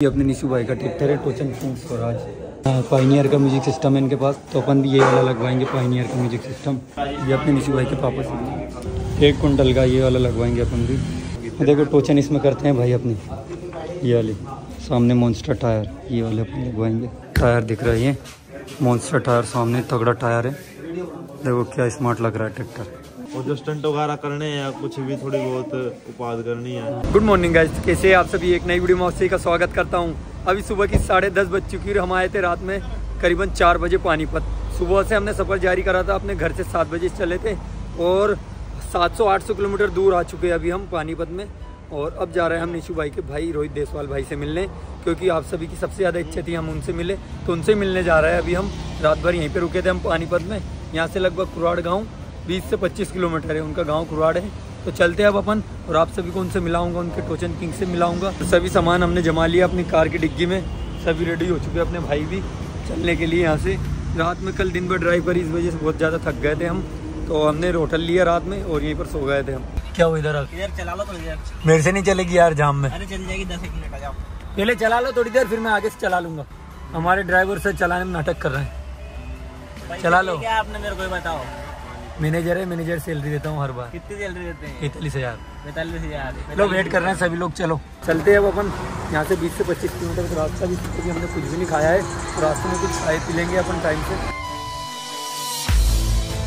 ये अपने निशु भाई का ट्रैक्टर है टोचन सिंह स्वराज। पाइनियर का म्यूज़िक सिस्टम है इनके पास तो अपन भी ये वाला लगवाएँगे पाइनियर का म्यूज़िक सिस्टम ये अपने निशु भाई के पापा से। एक कुंटल का ये वाला लगवाएँगे अपन भी। देखो, टोचन इसमें करते हैं भाई अपने। ये वाली, सामने मॉन्स्टर टायर ये वाले अपन लगवाएँगे। टायर दिख रहा है ये। मॉन्स्टर टायर सामने तगड़ा टायर है। देखो, क्या स्मार्ट लग रहा है ट्रैक्टर और जो स्टंट वगैरह करने या कुछ भी थोड़ी बहुत उपाध करनी है। गुड मॉर्निंग गाइस कैसे आप सभी? एक नई वीडियो में आपसे का स्वागत करता हूँ। अभी सुबह की साढ़े दस बज चुकी है हम आए थे रात में करीबन चार बजे पानीपत। सुबह से हमने सफ़र जारी करा था, अपने घर से सात बजे चले थे और 700-800 किलोमीटर दूर आ चुके हैं अभी हम पानीपत में। और अब जा रहे हैं हम निशु भाई के भाई, रोहित देसवाल भाई से मिलने, क्योंकि आप सभी की सबसे ज़्यादा इच्छा थी हम उनसे मिले। तो उनसे मिलने जा रहे हैं अभी हम। रात भर यहीं पर रुके थे हम पानीपत में। यहाँ से लगभग कुराड़ गाँव 20 से 25 किलोमीटर है उनका गाँव कुरवाड़ है। तो चलते हैं अब अपन और आप सभी को उनसे मिलाऊँगा उनके टोचन किंग से मिलाऊँगा। तो सभी सामान हमने जमा लिया अपनी कार की डिग्गी में सभी रेडी हो चुके हैं अपने भाई भी चलने के लिए यहाँ से। रात में कल दिन भर ड्राइव करी इस वजह से बहुत ज़्यादा थक गए थे हम। तो हमने होटल लिया रात में और यहीं पर सो गए थे हम। क्या हो इधर इधर चला लो थोड़ी देर। मेरे से नहीं चलेगी यार जाम में। अरे चल जाएगी दस एक मिनट पहले चला लो थोड़ी देर फिर मैं आगे से चला लूँगा। हमारे ड्राइवर से चलाने में नाटक कर रहे हैं। चला लो। क्या आपने मेरे को बताओ। मैनेजर है मैनेजर सैलरी देता हूँ हर बार। कितनी सैलरी देते हैं? पैंतालीस हज़ार। पैंतालीस हज़ार। लो वेट कर रहे हैं सभी लोग चलो। चलते हैं अब अपन। यहाँ से 20 से 25 किलोमीटर का रास्ता भी क्योंकि हमने कुछ भी नहीं खाया है। तो रास्ते में कुछ खाए पी लेंगे अपन टाइम से।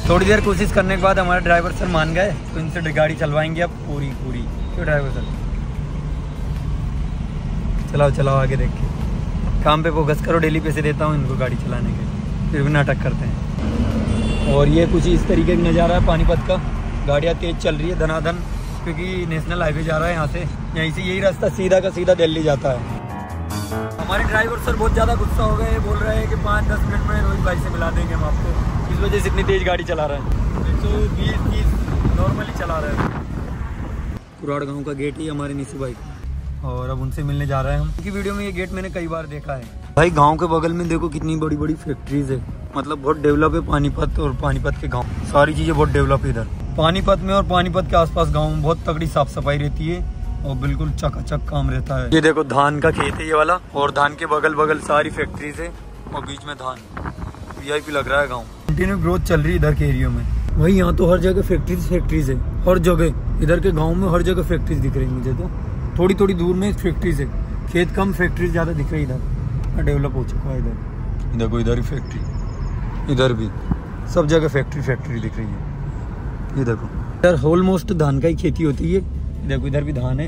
थोड़ी देर कोशिश करने के बाद हमारे ड्राइवर सर मान गए तो इनसे गाड़ी चलवाएँगे अब पूरी पूरी। क्यों ड्राइवर सर चलाओ चलाओ आगे देख के काम पे फोकस करो डेली पैसे देता हूँ इनको गाड़ी चलाने के फिर भी नाटक करते हैं। और ये कुछ इस तरीके का नज़ारा है, पानीपत का। गाड़ियाँ तेज़ चल रही है, धनाधन, क्योंकि नेशनल हाईवे जा रहा है यहाँ से। यहीं से यही रास्ता सीधा का सीधा दिल्ली जाता है। हमारे ड्राइवर सर बहुत ज़्यादा गुस्सा हो गए, बोल रहे हैं कि पाँच दस मिनट में रोहित भाई से मिला देंगे हम आपको। इस वजह से इतनी तेज़ गाड़ी चला रहे हैं। एक सौ बीस, तीस नॉर्मली चला रहे हैं। कुराड़ गाँव का गेट ही हमारे निशु भाई और अब उनसे मिलने जा रहे हैं हम। क्योंकि वीडियो में ये गेट मैंने कई बार देखा है। भाई गाँव के बगल में देखो कितनी बड़ी बड़ी फैक्ट्रीज है। मतलब बहुत डेवलप है पानीपत और पानीपत के गाँव। सारी चीज़ें बहुत डेवलप है इधर। पानीपत में और पानीपत के आसपास गाँव में बहुत तगड़ी साफ़ सफ़ाई रहती है और बिल्कुल चकाचक काम रहता है। ये देखो धान का खेत है ये वाला और धान के बगल बगल सारी फैक्ट्रीज है और बीच में धान। वीआईपी लग रहा है गाँव। कंटिन्यू ग्रोथ चल रही है इधर के एरिया में। वही यहाँ तो हर जगह फैक्ट्रीज फैक्ट्रीज है। हर जगह। इधर के गाँव में हर जगह फैक्ट्रीज दिख रही है मुझे तो। थोड़ी थोड़ी दूर में फैक्ट्रीज है। खेत कम फैक्ट्रीज ज़्यादा दिख रही इधर। डेवलप हो चुका है इधर। देखो इधर ही फैक्ट्री इधर भी। सब जगह फैक्ट्री फैक्ट्री दिख रही है। ये देखो। इधर ऑलमोस्ट धान का ही खेती होती है। देखो, इधर भी धान है।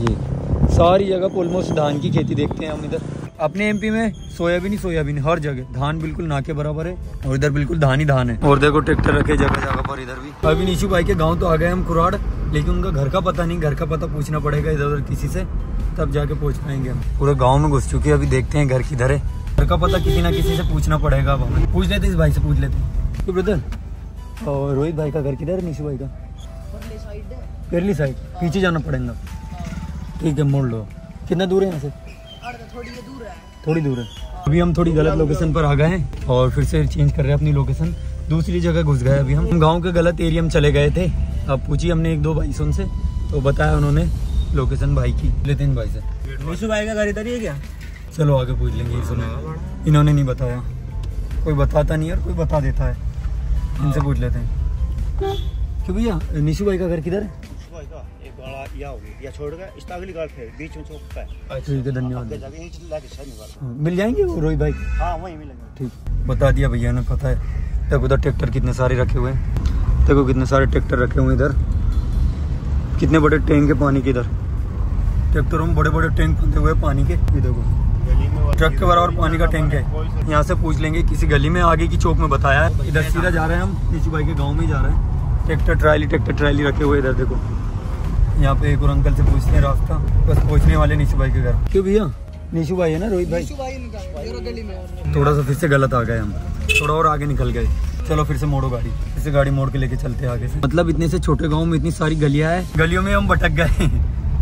ये। सारी जगह ऑलमोस्ट धान की खेती देखते हैं हम इधर। अपने एमपी में सोयाबीन ही सोयाबीन हर जगह। धान बिल्कुल ना के बराबर है और इधर बिल्कुल धान ही धान है। और देखो ट्रैक्टर रखे जगह जगह पर इधर भी। अभी नीशू भाई के गाँव तो आ गए हम कुराड़, लेकिन उनका घर का पता नहीं, घर का पता पूछना पड़ेगा इधर उधर किसी से। तब जाके पहुँच पाएँगे हम। पूरे गाँव में घुस चुके हैं, अभी देखते हैं घर किधर है। घर का पता किसी ना किसी से पूछना पड़ेगा अब हमें। पूछ लेते इस भाई से, पूछ लेते। तो ब्रदर और रोहित भाई का घर किधर है, निशु भाई का? पेरली साइड पीछे जाना पड़ेगा। ठीक है, मोड़ लो। कितना दूर है यहाँ से थोड़ी दूर है। अभी हम थोड़ी गलत लोकेशन पर आ गए हैं और फिर से चेंज कर रहे हैं अपनी लोकेशन दूसरी जगह घुस गए अभी हम। गाँव के गलत एरिया में चले गए थे। अब पूछी हमने एक दो भाई से तो बताया उन्होंने लोकेशन भाई की। नितिन भाई से। निशु भाई का घर इधर ही है क्या? चलो आगे पूछ लेंगे इसने इन्होंने नहीं बताया। कोई बताता नहीं और कोई बता देता है। इनसे पूछ लेते हैं। क्यों भैया? निशु भाई का घर किधर है? एक गाड़ा या होगी या छोड़ गया। इस अगली गाड़ फिर बीच में चौक ठीक है धन्यवाद। हाँ, मिल जाएँगे वो रोहित भाई? हाँ वहीं मिलेंगे। ठीक। बता दिया भैया ने पता है। देखो उधर ट्रैक्टर कितने सारे रखे हुए हैं। देखो कितने सारे ट्रैक्टर रखे हुए इधर? कितने बड़े टैंक है पानी के इधर? ट्रैक्टरों में बड़े बड़े टैंक बंधे हुए हैं पानी के। ये देखो। ट्रक के बराबर पानी का टैंक है। यहाँ से पूछ लेंगे किसी गली में आगे की चौक में बताया है। इधर सीधा जा रहे हैं हम नीचू भाई के गाँव में ही जा रहे हैं। ट्रैक्टर ट्राली ट्रैक्टर ट्राली रखे हुए इधर देखो। यहाँ पे एक और अंकल से पूछते हैं रास्ता बस पहुँचने वाले नीशू भाई के घर। क्यों भैया? नीशू भाई है ना रोहित भाई? थोड़ा सा फिर से गलत आ गए हम। थोड़ा और आगे निकल गए। चलो फिर से मोड़ो गाड़ी। फिर से गाड़ी मोड़ के लेके चलते हैं आगे से। मतलब इतने से छोटे गाँव में इतनी सारी गलियाँ है गलियों में हम भटक गए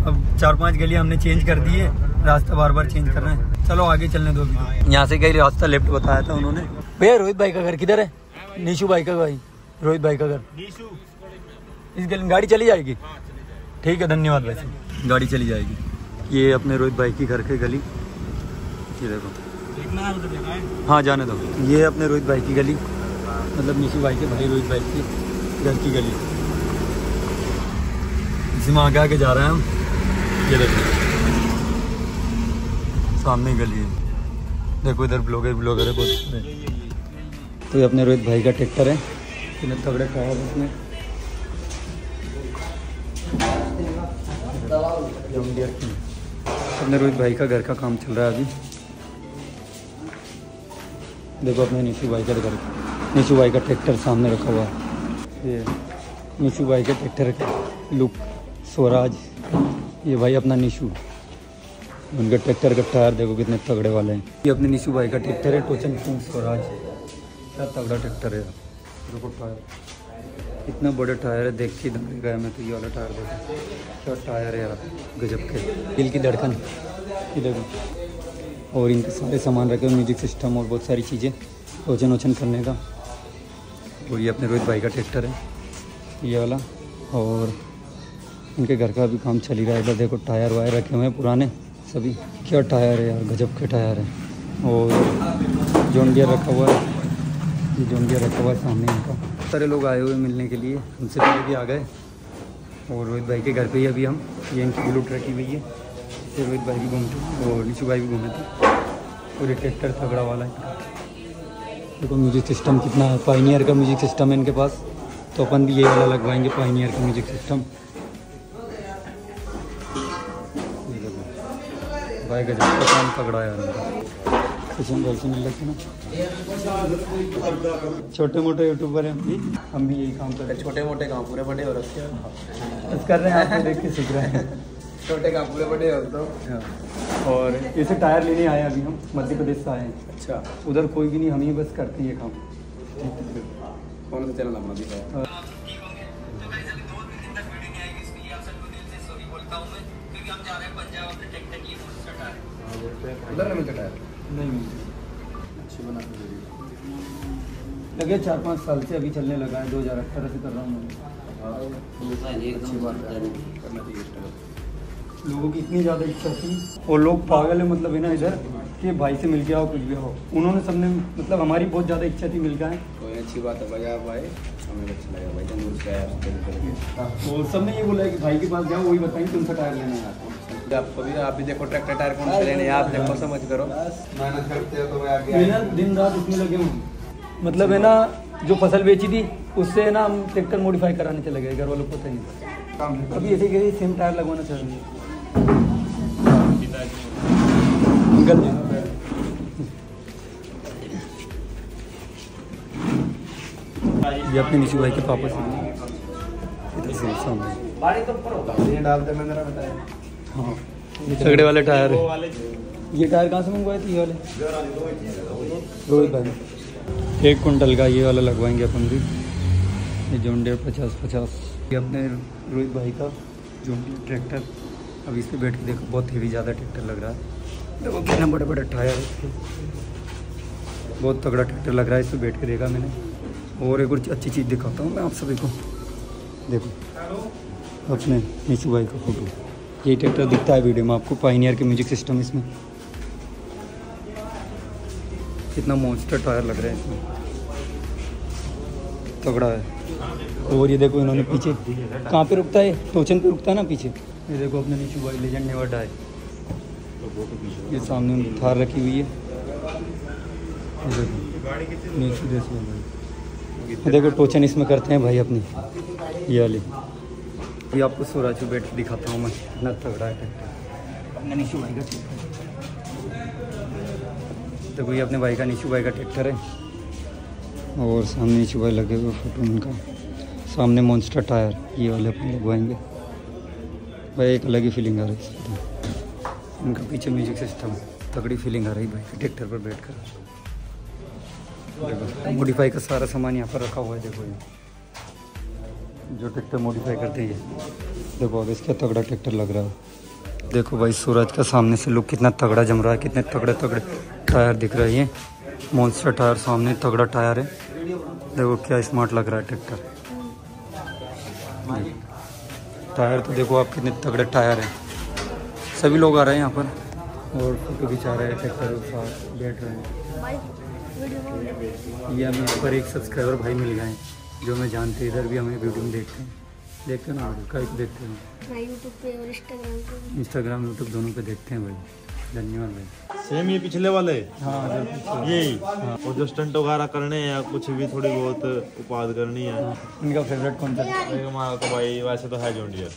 अब चार पाँच गलियाँ हमने चेंज कर दी है। रास्ता बार बार चेंज कर रहे हैं। चलो आगे चलने दो यहाँ से कहीं रास्ता लेफ़्ट बताया था उन्होंने। भैया रोहित भाई का घर किधर है? नीशू भाई का भाई रोहित भाई का घर। इस गाड़ी चली जाएगी? ठीक है धन्यवाद भाई साहब। गाड़ी चली जाएगी। ये अपने रोहित भाई की घर की गली। ये देखो। है है। हाँ जाने दो। ये अपने रोहित भाई की गली। मतलब निशु भाई के भाई रोहित भाई की घर की गली। इसी में आगे आगे जा रहे हैं हम। ये देखो। सामने गली देखो इधर ब्लॉगर ब्लॉगर है बहुत तो ये अपने रोहित भाई का ट्रैक्टर है। इतने तगड़े टायर की। अपने रोहित भाई का घर का काम चल रहा है अभी। देखो अपने निशु भाई का घर। निशु भाई का ट्रैक्टर सामने रखा हुआ है। ये निशु भाई का ट्रैक्टर का लुक, स्वराज। ये भाई अपना निशु उनके ट्रैक्टर का टायर देखो कितने तगड़े वाले हैं। ये अपने निशु भाई का ट्रैक्टर है, टोचन किंग स्वराज। क्या तगड़ा ट्रैक्टर है। देखो टायर। इतना बड़े टायर है, देख के दम गया मैं तो ये वाला टायर देखो। क्या टायर है यार, गजब के। दिल की धड़कन। देखो। और इनके सारे सामान रखे हुए म्यूज़िक सिस्टम और बहुत सारी चीज़ें टोचन वोचन करने का। और ये अपने रोहित भाई का ट्रैक्टर है। ये वाला। और इनके घर का भी काम चल ही रहा है। इधर देखो टायर वायर रखे हुए हैं पुराने। सभी। क्या टायर है यार, गजब के टायर है। और जॉन डियर रखा हुआ है जॉन डियर रखा हुआ है सामने इनका। सारे लोग आए हुए मिलने के लिए हमसे पहले भी आ गए। और रोहित भाई के घर पे ही अभी हम, ये इनकी बुलेट रखी हुई है। फिर रोहित भाई भी घूमते और निशु भाई भी घूमे थे और ये ट्रैक्टर तगड़ा वाला है। देखो म्यूज़िक सिस्टम कितना है। पाइनियर का म्यूज़िक सिस्टम है इनके पास। तो अपन भी ये वाला लगवाएँगे पाइनियर का म्यूज़िक सिस्टम गजब का काम तगड़ा है यार किचन घर से ना। छोटे मोटे यूट्यूबर हैं हम भी। हम भी यही काम कर रहे छोटे मोटे काम पूरे बड़े हो रखे हैं। हैं। कर रहे हैं आपको देख के सीख रहे हैं। छोटे काम पूरे बड़े हो तो। हाँ। और इसे टायर लेने आए अभी हम। मध्य प्रदेश से आए हैं। अच्छा। उधर कोई भी नहीं हम ही बस करते हैं ये काम। कौन सा चैनल अपना दिखा उधर नहीं मिलता टायर नहीं अच्छी बना के दे दी लगे चार पाँच साल से अभी चलने लगा है दो हज़ार अठारह से कर रहा हूँ है लोगों की इतनी ज़्यादा इच्छा थी। और लोग पागल है मतलब है ना इधर कि भाई से मिल के आओ कुछ भी हो। उन्होंने सबने मतलब हमारी बहुत ज़्यादा इच्छा थी मिल के आए। कोई अच्छी बात है भाई आप आए हमें अच्छा लगा भाई। और सबने ये बोला है कि भाई के पास जाओ वही बताएँगे कौन सा टायर लेना है आपको। आपको भी आप भी देखो ट्रैक्टर टायर कौन से लेने आप देखो समझ करो। मेहनत करते हो तो मैं आगे दिन रात इसमें लगे हूँ। मतलब है ना जो फ़सल बेची थी उससे ना हम ट्रैक्टर मॉडिफाई कराने चले गए घर वालों को नहीं अभी ऐसे गए सेम टायर लगवाना चाह रहे हैं। ये अपने निशु भाई के पापा से। ये डालते मैंने बताया। हाँ। तगड़े वाले टायर ये टायर कहाँ से मंगवाए थे ये वाले? रोहित भाई एक कुंटल का ये वाला लगवाएँगे अपन भी। ये जोंडियर पचास पचास। ये अपने रोहित भाई का जोंडियर ट्रैक्टर। अब इस पर बैठ के देखो बहुत हेवी ज़्यादा ट्रैक्टर लग रहा है। देखो कितना बड़े बड़े टायर है बहुत तगड़ा ट्रैक्टर लग रहा है इस पर बैठ के देखा मैंने। और एक और अच्छी चीज़ दिखाता हूँ मैं आप सभी को। देखो अपने नीचू भाई का फ़ोटो ये ट्रैक्टर दिखता है वीडियो में आपको पाइनियर के म्यूज़िक सिस्टम इसमें। कितना मॉन्स्टर टायर लग रहा है इसमें। तगड़ा है। और ये देखो इन्होंने पीछे, कहाँ पे रुकता है? टोचन पे रुकता है ना पीछे? ये देखो अपने नीचू भाई लेजेंड नेवर डाई ये सामने उनकी थार रखी हुई है। देखो देखो टोचन इसमें करते हैं भाई अपनी, ये वाली। ये आपको स्वराज बैठ के दिखाता हूँ मैं इतना तगड़ा है। ट्रैक्टर नीचू भाई का ट्रैक्टर देखो ये अपने भाई का नीचू भाई का ट्रैक्टर है? और सामने नीचू भाई लगे हुए फ़ोटो उनका। सामने मॉन्स्टर टायर ये वाले अपने लगवाएँगे। भाई एक अलग ही फीलिंग आ रही है उनका पीछे म्यूज़िक सिस्टम तगड़ी फीलिंग आ रही भाई ट्रैक्टर पर बैठ कर देखो मॉडिफाई का सारा सामान यहाँ पर रखा हुआ है देखो ये। जो ट्रैक्टर मॉडिफाई करते हैं। देखो, अब इसका तगड़ा ट्रैक्टर लग रहा है। देखो भाई, सूरज का सामने से लुक कितना तगड़ा जम रहा है, कितने तगड़े तगड़े टायर दिख रहे हैं मॉन्स्टर टायर सामने, तगड़ा टायर है। देखो, क्या स्मार्ट लग रहा है ट्रैक्टर। टायर तो देखो आप कितने तगड़े टायर हैं। सभी लोग आ रहे हैं यहाँ पर। और फ़ोटो खिंचा रहे हैं ट्रैक्टर के साथ, बैठ रहे हैं। ये हमें यहाँ पर एक सब्सक्राइबर भाई मिल गए हैं। जो मैं जानते हैं इधर भी हमें वीडियो में देखते हैं। देखते हैं ना कई एक देखते हैं। यूट्यूब पे और इंस्टाग्राम पे इंस्टाग्राम यूट्यूब दोनों पे देखते हैं भाई। धन्यवाद भाई। सेम ये पिछले वाले? हाँ यही? और जो स्टंट वगैरह करने हैं या कुछ भी थोड़ी बहुत उपाध करनी है? इनका फेवरेट कौन सा? हमारा तो भाई वैसे तो है जोंडियर